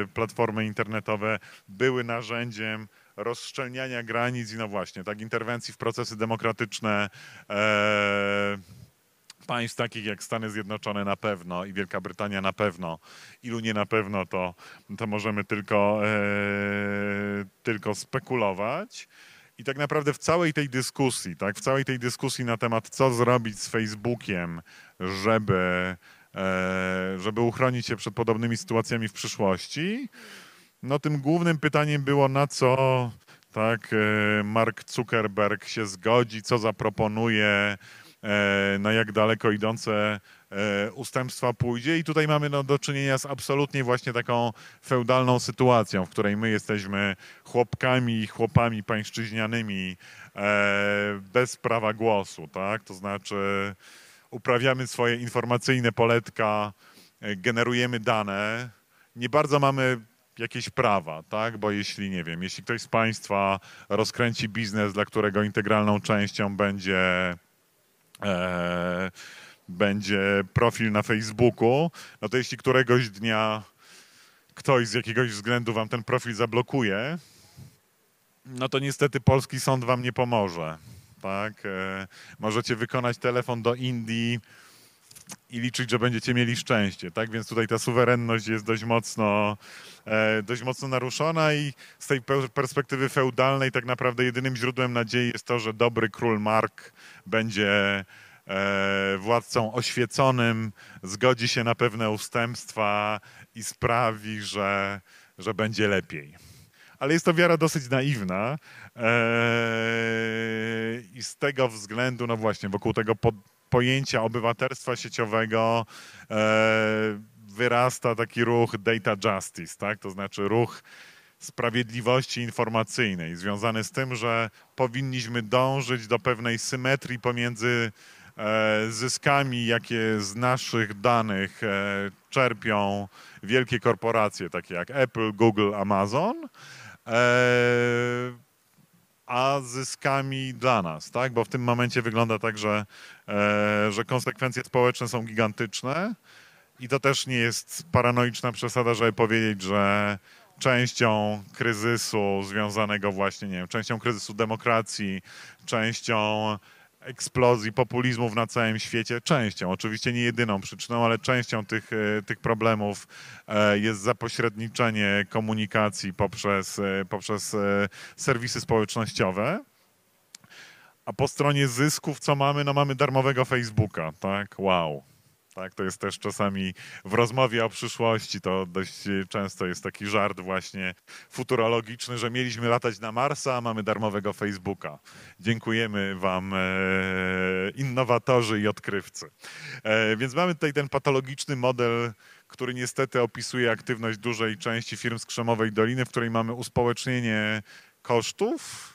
e, platformy internetowe były narzędziem rozszczelniania granic i no właśnie, tak, interwencji w procesy demokratyczne e, państw takich jak Stany Zjednoczone na pewno i Wielka Brytania na pewno, ilu nie na pewno, to, to możemy tylko, e, tylko spekulować. I tak naprawdę w całej tej dyskusji, tak, w całej tej dyskusji na temat, co zrobić z Facebookiem, żeby, e, żeby uchronić się przed podobnymi sytuacjami w przyszłości, no tym głównym pytaniem było, na co tak, e, Mark Zuckerberg się zgodzi, co zaproponuje, na jak daleko idące e, ustępstwa pójdzie. I tutaj mamy no, do czynienia z absolutnie właśnie taką feudalną sytuacją, w której my jesteśmy chłopkami i chłopami pańszczyźnianymi bez prawa głosu, tak? To znaczy uprawiamy swoje informacyjne poletka, generujemy dane, nie bardzo mamy jakieś prawa, tak? Bo jeśli, nie wiem, jeśli ktoś z Państwa rozkręci biznes, dla którego integralną częścią będzie, e, będzie profil na Facebooku, no to jeśli któregoś dnia ktoś z jakiegoś względu Wam ten profil zablokuje, no to niestety polski sąd Wam nie pomoże, tak? E, możecie wykonać telefon do Indii, i liczyć, że będziecie mieli szczęście, tak? Więc tutaj ta suwerenność jest dość mocno, e, dość mocno naruszona i z tej perspektywy feudalnej tak naprawdę jedynym źródłem nadziei jest to, że dobry król Mark będzie e, władcą oświeconym, zgodzi się na pewne ustępstwa i sprawi, że, że będzie lepiej. Ale jest to wiara dosyć naiwna e, i z tego względu, no właśnie, wokół tego pojęcia obywatelstwa sieciowego e, wyrasta taki ruch data justice, tak? to znaczy ruch sprawiedliwości informacyjnej, związany z tym, że powinniśmy dążyć do pewnej symetrii pomiędzy e, zyskami, jakie z naszych danych czerpią wielkie korporacje, takie jak Apple, Google, Amazon, a zyskami dla nas, tak? Bo w tym momencie wygląda tak, że, e, że konsekwencje społeczne są gigantyczne i to też nie jest paranoiczna przesada, żeby powiedzieć, że częścią kryzysu związanego właśnie, nie wiem, częścią kryzysu demokracji, częścią eksplozji populizmów na całym świecie, częścią, oczywiście nie jedyną przyczyną, ale częścią tych, e, tych problemów e, jest zapośredniczenie komunikacji poprzez, e, poprzez serwisy społecznościowe. A po stronie zysków co mamy? No mamy darmowego Facebooka, tak? Wow. Tak, to jest też czasami w rozmowie o przyszłości, to dość często jest taki żart właśnie futurologiczny, że mieliśmy latać na Marsa, a mamy darmowego Facebooka. Dziękujemy Wam, e, innowatorzy i odkrywcy. E, więc mamy tutaj ten patologiczny model, który niestety opisuje aktywność dużej części firm z Krzemowej Doliny, w której mamy uspołecznienie kosztów,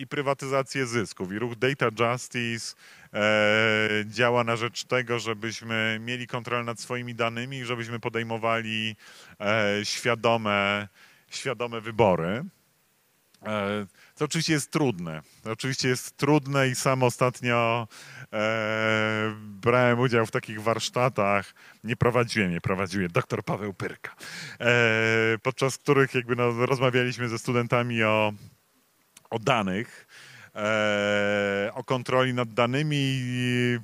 i prywatyzację zysków. I ruch Data Justice e, działa na rzecz tego, żebyśmy mieli kontrolę nad swoimi danymi i żebyśmy podejmowali e, świadome, świadome wybory. E, to oczywiście jest trudne. To oczywiście jest trudne i sam ostatnio e, brałem udział w takich warsztatach. Nie prowadziłem, nie prowadziłem. Doktor Paweł Pyrka. E, podczas których jakby no, rozmawialiśmy ze studentami o o danych, e, o kontroli nad danymi.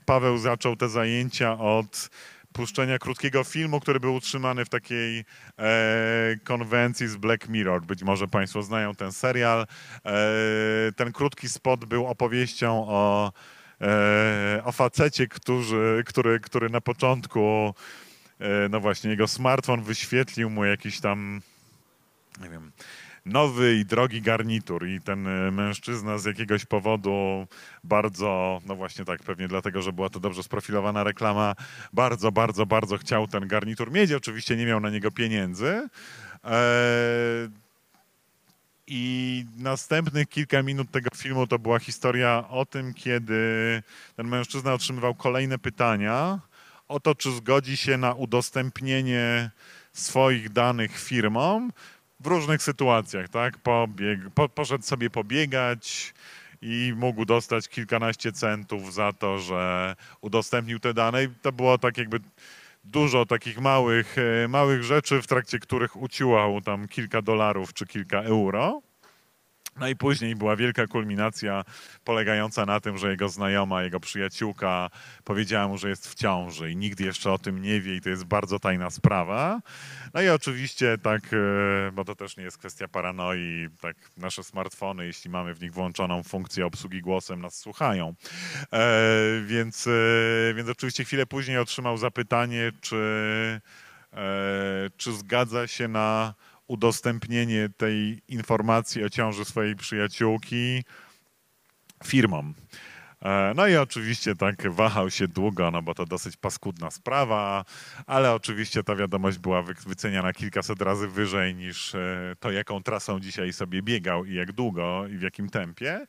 Paweł zaczął te zajęcia od puszczenia krótkiego filmu, który był utrzymany w takiej e, konwencji z Black Mirror. Być może Państwo znają ten serial. E, ten krótki spot był opowieścią o, e, o facecie, który, który, który na początku, e, no właśnie, jego smartfon wyświetlił mu jakiś tam, nie wiem, nowy i drogi garnitur i ten e, mężczyzna z jakiegoś powodu bardzo, no właśnie tak, pewnie dlatego, że była to dobrze sprofilowana reklama, bardzo, bardzo, bardzo chciał ten garnitur mieć. Oczywiście nie miał na niego pieniędzy. Eee, i następnych kilka minut tego filmu to była historia o tym, kiedy ten mężczyzna otrzymywał kolejne pytania o to, czy zgodzi się na udostępnienie swoich danych firmom, w różnych sytuacjach, tak? Pobieg, po, poszedł sobie pobiegać i mógł dostać kilkanaście centów za to, że udostępnił te dane. I to było tak jakby dużo takich małych, e, małych rzeczy, w trakcie których uciłał tam kilka dolarów czy kilka euro. No i później była wielka kulminacja polegająca na tym, że jego znajoma, jego przyjaciółka powiedziała mu, że jest w ciąży i nikt jeszcze o tym nie wie i to jest bardzo tajna sprawa. No i oczywiście tak, e, bo to też nie jest kwestia paranoi, tak nasze smartfony, jeśli mamy w nich włączoną funkcję obsługi głosem, nas słuchają. E, więc, e, więc oczywiście chwilę później otrzymał zapytanie, czy, czy zgadza się na udostępnienie tej informacji o ciąży swojej przyjaciółki firmom. E, No i oczywiście tak wahał się długo, no bo to dosyć paskudna sprawa, ale oczywiście ta wiadomość była wy- wyceniana kilkaset razy wyżej niż e, to, jaką trasą dzisiaj sobie biegał i jak długo i w jakim tempie.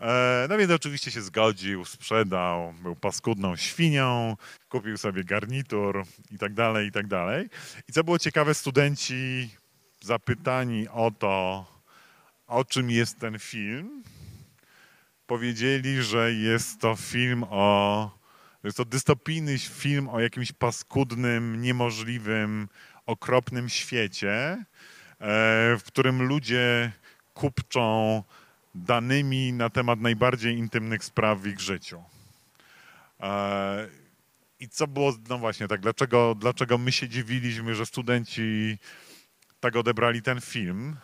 E, No więc oczywiście się zgodził, sprzedał, był paskudną świnią, kupił sobie garnitur i tak dalej, i tak dalej. I co było ciekawe, studenci zapytani o to, o czym jest ten film, powiedzieli, że jest to film o. Jest to dystopijny film o jakimś paskudnym, niemożliwym, okropnym świecie, e, w którym ludzie kupczą danymi na temat najbardziej intymnych spraw w ich życiu. E, I co było, no właśnie, tak, dlaczego, dlaczego my się dziwiliśmy, że studenci tak odebrali ten film?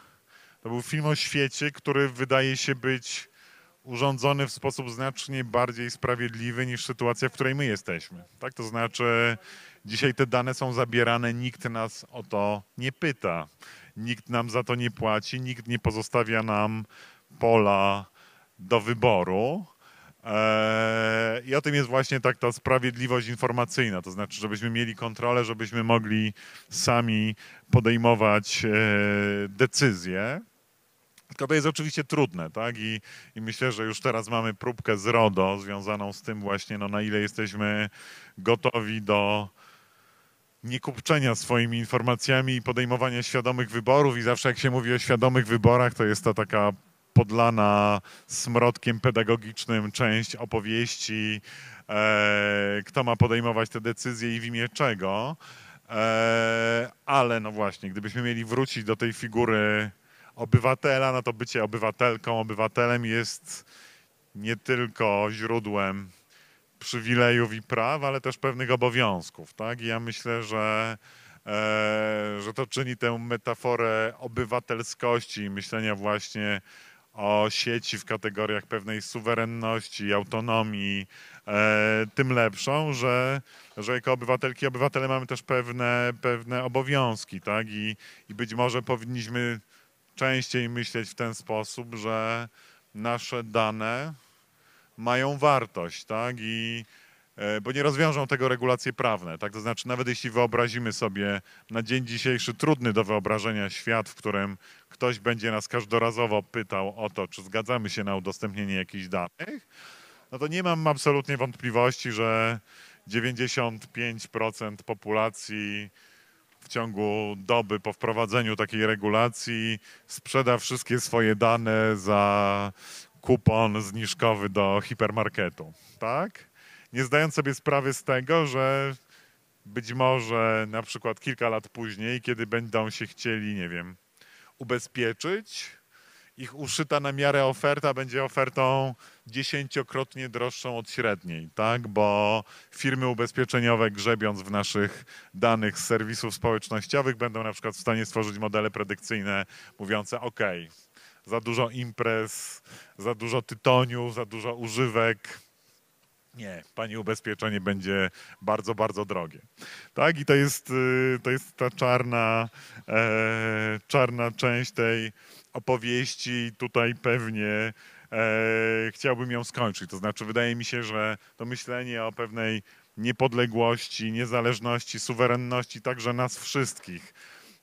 To był film o świecie, który wydaje się być urządzony w sposób znacznie bardziej sprawiedliwy niż sytuacja, w której my jesteśmy. Tak, to znaczy dzisiaj te dane są zabierane, nikt nas o to nie pyta, nikt nam za to nie płaci, nikt nie pozostawia nam pola do wyboru. Eee, I o tym jest właśnie tak ta sprawiedliwość informacyjna, to znaczy, żebyśmy mieli kontrolę, żebyśmy mogli sami podejmować e, decyzje. Tylko to jest oczywiście trudne, tak? I, I myślę, że już teraz mamy próbkę z RODO związaną z tym właśnie, no na ile jesteśmy gotowi do niekupczenia swoimi informacjami i podejmowania świadomych wyborów. I zawsze jak się mówi o świadomych wyborach, to jest to taka podlana smrodkiem pedagogicznym część opowieści, e, kto ma podejmować te decyzje i w imię czego. E, ale no właśnie, gdybyśmy mieli wrócić do tej figury obywatela, no to bycie obywatelką, obywatelem jest nie tylko źródłem przywilejów i praw, ale też pewnych obowiązków. Tak? I ja myślę, że, e, że to czyni tę metaforę obywatelskości i myślenia właśnie o sieci w kategoriach pewnej suwerenności, autonomii, e, tym lepszą, że, że jako obywatelki i obywatele mamy też pewne, pewne obowiązki, tak? I, I być może powinniśmy częściej myśleć w ten sposób, że nasze dane mają wartość, tak? I, e, bo nie rozwiążą tego regulacje prawne, tak? To znaczy, nawet jeśli wyobrazimy sobie na dzień dzisiejszy trudny do wyobrażenia świat, w którym ktoś będzie nas każdorazowo pytał o to, czy zgadzamy się na udostępnienie jakichś danych, no to nie mam absolutnie wątpliwości, że 95% populacji w ciągu doby po wprowadzeniu takiej regulacji sprzeda wszystkie swoje dane za kupon zniżkowy do hipermarketu, tak? Nie zdając sobie sprawy z tego, że być może na przykład kilka lat później, kiedy będą się chcieli, nie wiem, ubezpieczyć, ich uszyta na miarę oferta będzie ofertą dziesięciokrotnie droższą od średniej, tak? Bo firmy ubezpieczeniowe grzebiąc w naszych danych z serwisów społecznościowych będą na przykład w stanie stworzyć modele predykcyjne mówiące ok, za dużo imprez, za dużo tytoniu, za dużo używek. Nie, pani ubezpieczenie będzie bardzo, bardzo drogie. Tak, i to jest, y, to jest ta czarna, e, czarna część tej opowieści. Tutaj pewnie e, chciałbym ją skończyć. To znaczy, wydaje mi się, że to myślenie o pewnej niepodległości, niezależności, suwerenności także nas wszystkich,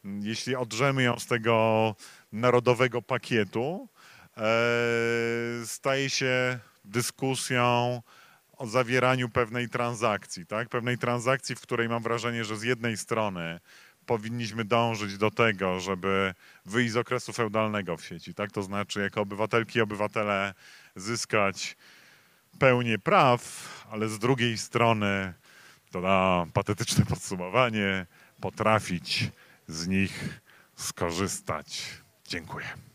jeśli odrzemy ją z tego narodowego pakietu, e, staje się dyskusją o zawieraniu pewnej transakcji, tak? Pewnej transakcji, w której mam wrażenie, że z jednej strony powinniśmy dążyć do tego, żeby wyjść z okresu feudalnego w sieci, tak? To znaczy jako obywatelki i obywatele zyskać pełnię praw, ale z drugiej strony, to na patetyczne podsumowanie, potrafić z nich skorzystać. Dziękuję.